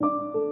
you